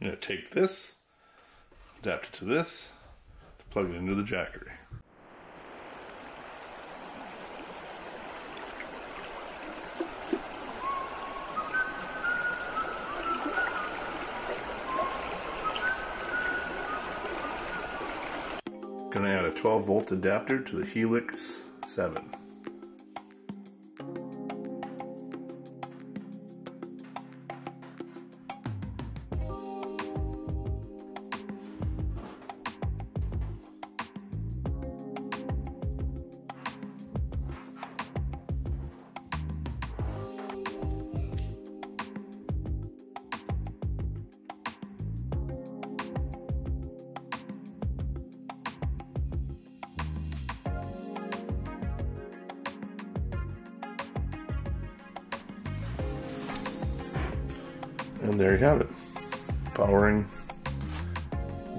To take this, adapt it to this, plug it into the Jackery. Gonna add a 12 volt adapter to the Helix 7. And there you have it. Powering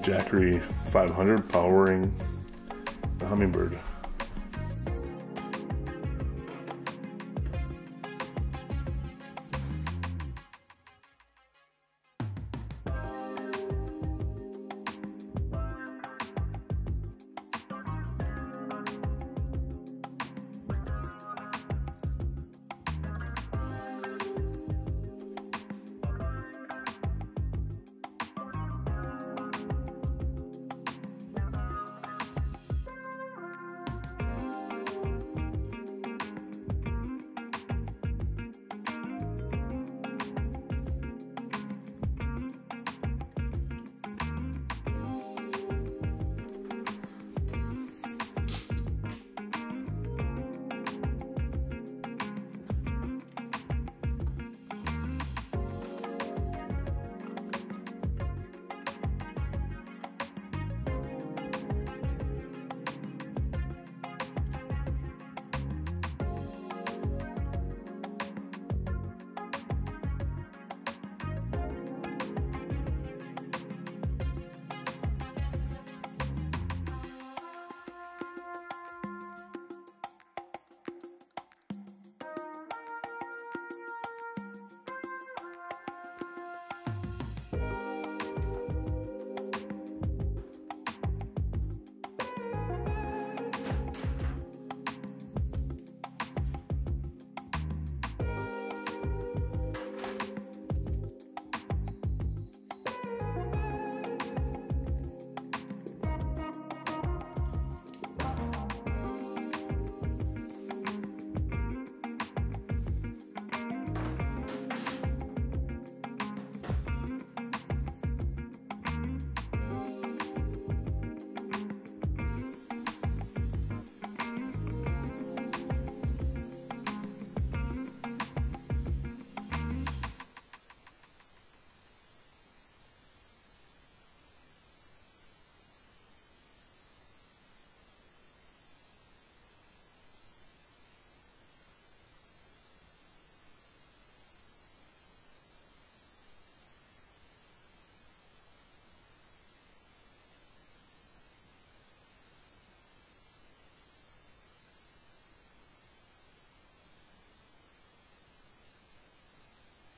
Jackery 500, powering the Humminbird.